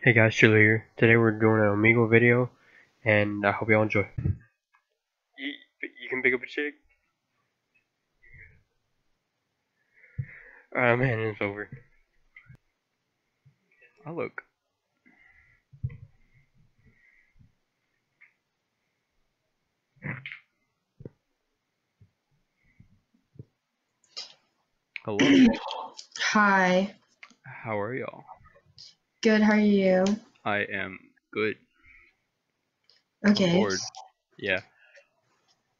Hey guys, Chilly here. Today we're doing an Omegle video, and I hope y'all enjoy. You, you can pick up a chick? Oh man, it's over. I look. Hello. Hi. How are y'all? Good, how are you? I am good. Okay. Bored. Yeah.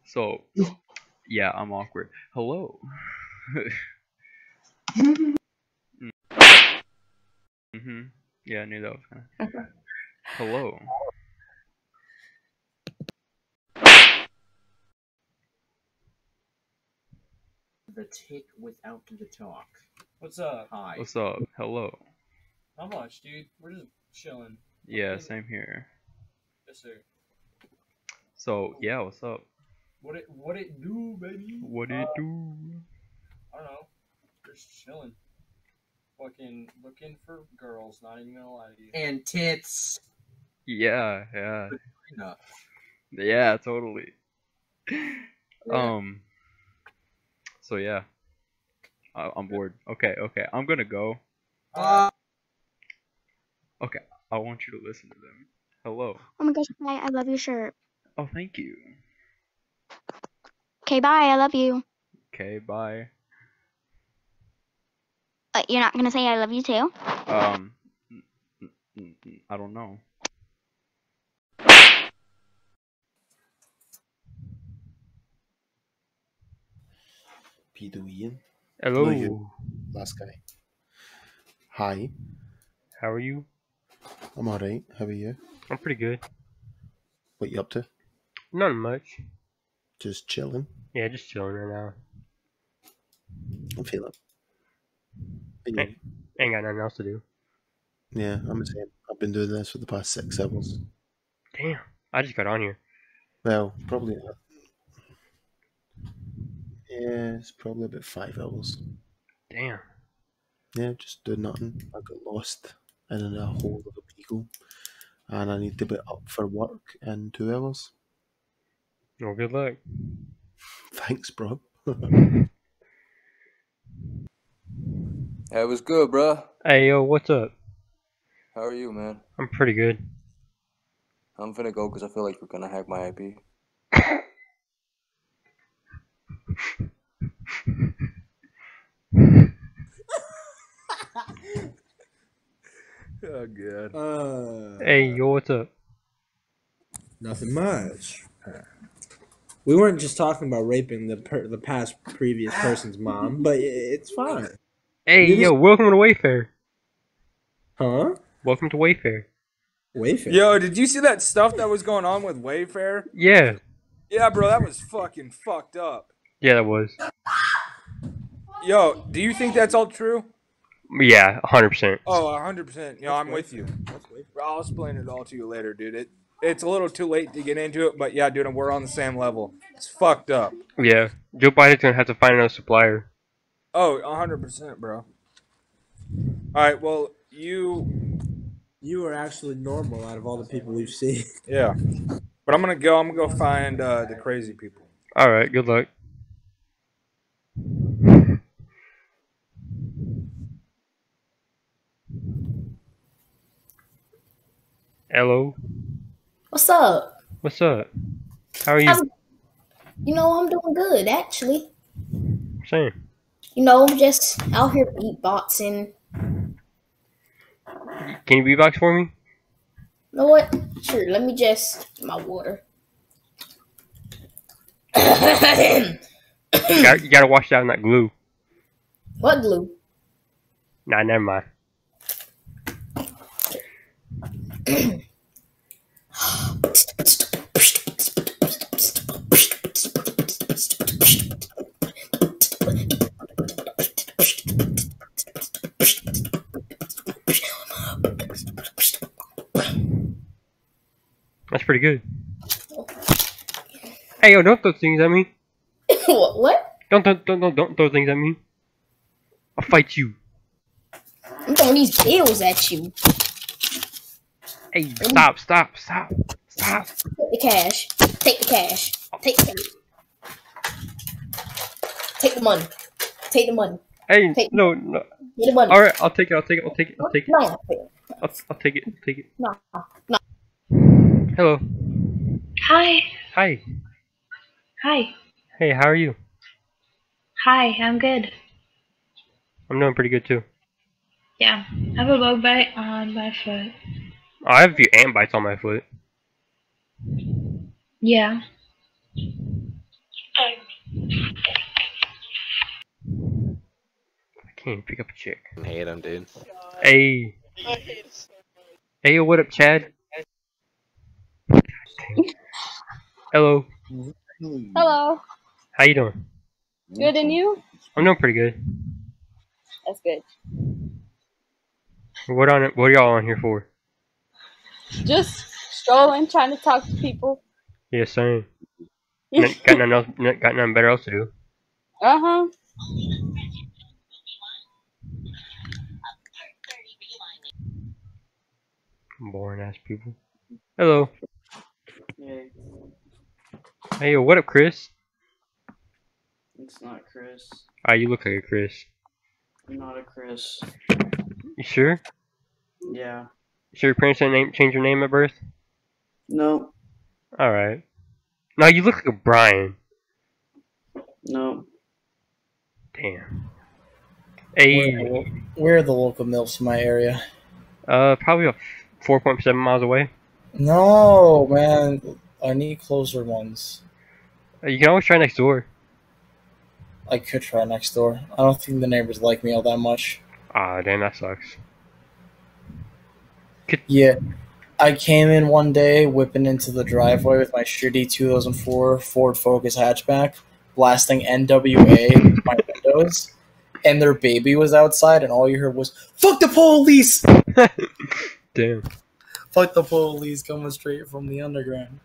So, yeah, I'm awkward. Hello. mhm. Yeah, I knew that was gonna. Hello. the tick without the talk. What's up? Hi. What's up? Hello. Not much, dude. We're just chilling. Yeah, same here. Yes, sir. So, yeah, what's up? What it what it do, baby? What it Uh, do? I don't know. Just chilling. Fucking looking for girls. Not even gonna lie to you. And tits. Yeah, yeah. Enough. Yeah, totally. Um. So yeah, I, I'm bored. Okay, okay, I'm gonna go. Uh, Okay, I want you to listen to them. Hello. Oh my gosh, hi, I love your shirt. Oh, thank you. Okay, bye, I love you. Okay, bye. Uh, you're not gonna say I love you too? Um, I don't know. Peter Ian, Hello. No, last guy. Hi, How are you? I'm alright. How are you? I'm pretty good. What you up to? Not much. Just chilling. Yeah, just chilling right now. I'm feeling. You? Ain't got nothing else to do. Yeah, I'm the same. I've been doing this for the past six hours. Damn, I just got on here. Well, probably. not. Yeah, it's probably about five hours. Damn. Yeah, just doing nothing. I got lost in a hole of a beagle, and I need to be up for work in two hours. Well, good luck. Thanks, bro. Hey, what's good, bro? Hey, yo, what's up? How are you, man? I'm pretty good. I'm finna go because I feel like you're gonna hack my IP. Oh god. Uh, Hey, yo, what's up? nothing much. We weren't just talking about raping the per- the past previous person's mom, but it's fine. Hey, You yo, welcome to Wayfair. Huh? Welcome to Wayfair. Wayfair. Yo, did you see that stuff that was going on with Wayfair? Yeah. Yeah, bro, that was fucking fucked up. Yeah, that was. Yo, do you think that's all true? Yeah, 100%. Oh, 100%. Yo, I'm with you. I'll explain it all to you later, dude. It it's a little too late to get into it, but yeah, dude, we're on the same level. It's fucked up. Yeah. Joe Biden's gonna have to find another supplier. Oh, 100%, bro. All right, well, you You are actually normal out of all the people we've seen. yeah. But I'm going to go I'm to go find uh, the crazy people. Alright, good luck. Hello. What's up? What's up? How are you? How's- You know, I'm doing good actually. Same. You know, I'm just out here beatboxing. Can you beatbox for me? You know what? Sure, let me just get my water. You gotta, you gotta wash down that glue. what glue? Nah, never mind. That's pretty good. Hey, yo, don't throw things at me. what? What? Don't, don't, don't, don't, don't throw things at me. I'll fight you. I'm throwing these bills at you. Hey, stop, stop, stop, stop. Take the cash. Take the cash. Take the cash. Take the money. Take the money. Hey, take no, no. All right, I'll take it. I'll take it. I'll take it. I'll take it. No, I'll, I'll take it. I'll take it. No, no. Hello. Hi. Hi. Hi. Hey, how are you? Hi, I'm good. I'm doing pretty good too. Yeah, I have a bug bite on my foot. I have a few ant bites on my foot. Yeah. Hi. 14, pick up a chick. I hate him, dude. Hey. Hey, yo, what up, Chad? Hello. Hello. How you doing? Good, and you? I'm doing pretty good. That's good. What on? What are y'all on here for? Just strolling, trying to talk to people. Yeah, same. got nothing else, Got nothing better else to do. Uh huh. Boring ass people. Hello. Hey. Hey, yo, what up, Chris? It's not Chris. Ah, you look like a Chris. I'm not a Chris. You sure? Yeah. Sure, your parents didn't name, change your name at birth? No. Alright. Now you look like a Brian. No. Damn. Hey. Where, where are the local mills in my area? Uh, probably a 4.7 miles away? No, man. I need closer ones. You can always try next door. I could try next door. I don't think the neighbors like me all that much. Ah, damn, that sucks. Could yeah. I came in one day whipping into the driveway with my shitty 2004 Ford Focus hatchback, blasting NWA my windows, and their baby was outside, and all you heard was, Fuck the police! Damn. Fuck the police coming straight from the underground.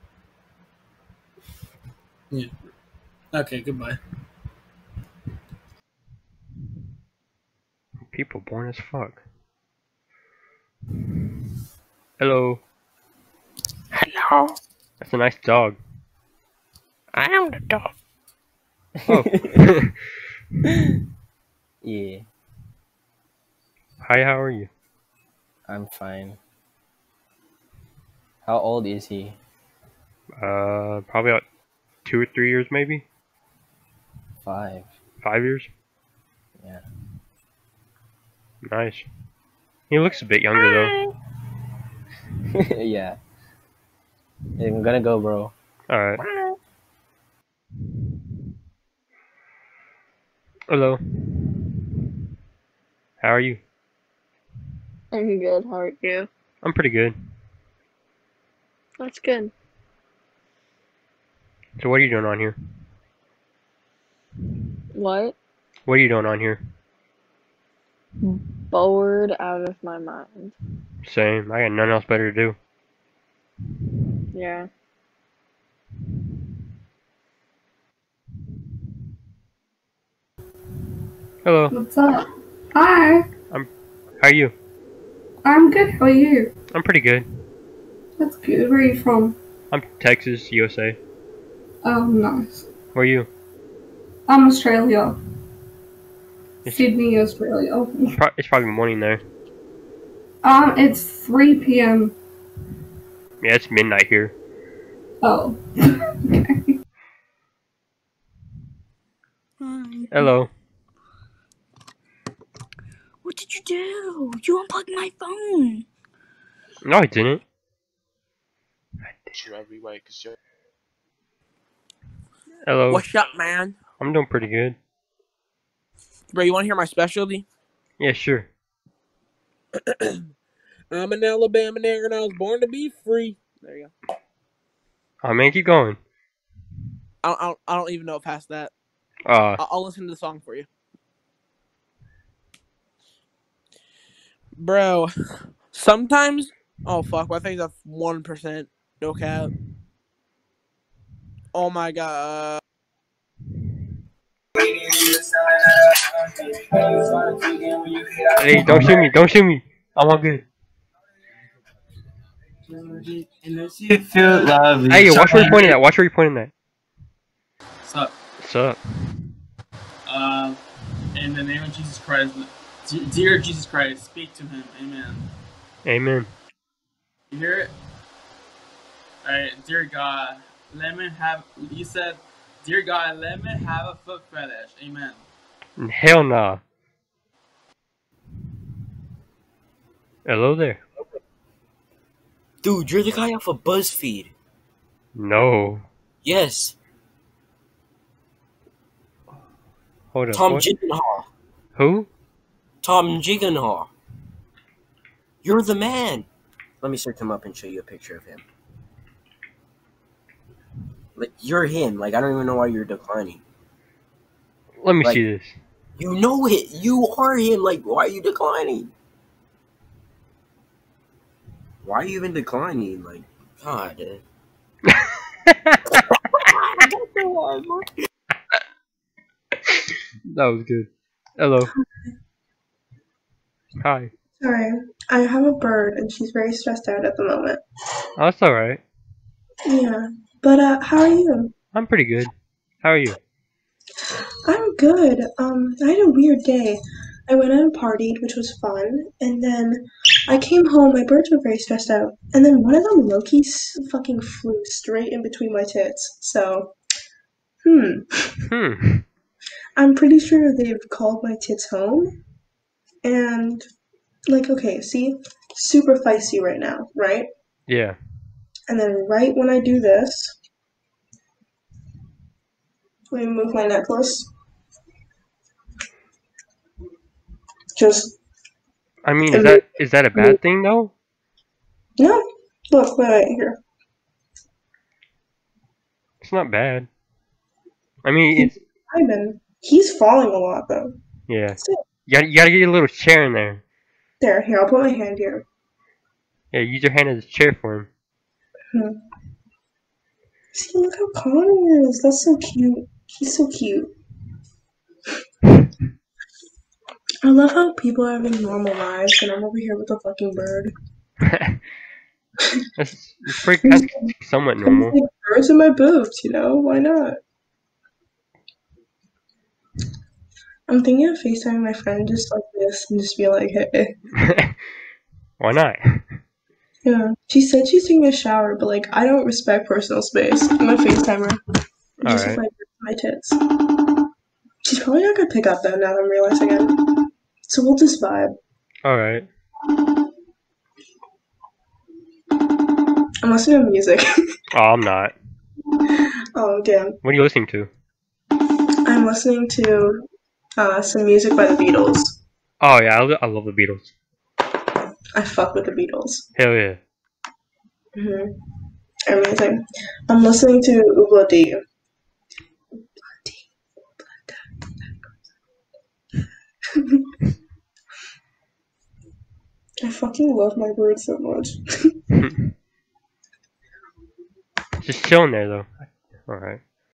Yeah. Okay, goodbye. People born as fuck. Hello. Hello. That's a nice dog. I am the dog. Oh. yeah, Hi, how are you? I'm fine. How old is he? Uh, probably about two or three years, maybe. Five. Five years. Yeah. Nice. He looks a bit younger though. yeah. I'm gonna go, bro. All right. Hello. How are you? I'm good. How are you? I'm pretty good. That's good. So what are you doing on here? What? What are you doing on here? Bored out of my mind. Same. I got nothing else better to do. Yeah. Hello. What's up? Hi. I'm. How are you? I'm good. How are you? I'm pretty good. That's good. Where are you from? I'm Texas, USA. Oh, nice. Where are you? I'm Australia. It's- Sydney, Australia. It's, probably morning there. Um, it's 3 p.m. Yeah, it's midnight here. Oh. Hello. What did you do? You unplugged my phone. No, I didn't. Should I rewrite? Cause you're... Hello. What's up, man? I'm doing pretty good. Bro, you want to hear my specialty? Yeah, sure. I'm an Alabama nigger and I was born to be free. There you go. Oh man, keep going. I don't, I don't, I don't even know past that. Uh, I'll, I'll listen to the song for you. Bro, sometimes. Oh, fuck. My thing's at 1%. No cap. Oh my god. hey, don't shoot me! Don't shoot me! I'm all good. Unless you feel love. Hey, yo, watch where you're pointing at. Watch where you're pointing at. What's up? What's up? Um, in the name of Jesus Christ, dear Jesus Christ, speak to him. Amen. Amen. You hear it? Alright, dear God, let me have. You said, dear God, let me have a foot fetish. Amen. Hell nah. Hello there. Dude, you're the guy off of BuzzFeed. No. Yes, Hold on. Tom what? Gyllenhaal. Who? Tom Gyllenhaal. You're the man. Let me search him up and show you a picture of him. Like you're him. Like I don't even know why you're declining. Let me Like- see this. You know it. You are him. Like why are you declining? Why are you even declining? Like God. eh. That was good. Hello. Hi. Sorry, I have a bird and she's very stressed out at the moment. Oh, that's alright. Yeah, but uh, how are you? I'm pretty good. How are you? I'm good. Um, I had a weird day. I went out and partied, which was fun, and then I came home. My birds were very stressed out, and then one of them, Loki, fucking flew straight in between my tits. So, hmm. Hmm. I'm pretty sure they've called my tits home, and like, okay, see, super feisty right now, right? Yeah. And then right when I do this, let me move my necklace. Just I mean, is that is that a bad thing though? no. Look, wait, wait here. It's not bad. I mean, it's Ivan, he's falling a lot though. yeah. You gotta, you gotta get a little chair in there. There, here, I'll put my hand here. Yeah, use your hand as a chair for him. Hmm. See, look how calm he is. That's so cute. He's so cute. I love how people are having normal lives and I'm over here with a fucking bird. That's pretty kind somewhat normal. Birds in my boobs, you know? Why not? I'm thinking of FaceTiming my friend just like this and just be like, hey. Why not? Yeah. She said she's taking a shower, but like I don't respect personal space. I'm a FaceTimer. Just with Alright. my, my tits. She's probably not gonna pick up though now that I'm realizing it. So we'll just vibe. Alright. I'm listening to music. Oh, I'm not. oh damn. What are you listening to? I'm listening to uh, some music by the Beatles. Oh yeah, I, I love the Beatles. I fuck with the Beatles. Hell yeah. hmm Amazing. I'm listening to Ob-La-Di. I fucking love my bird so much. Just chilling there though. Alright.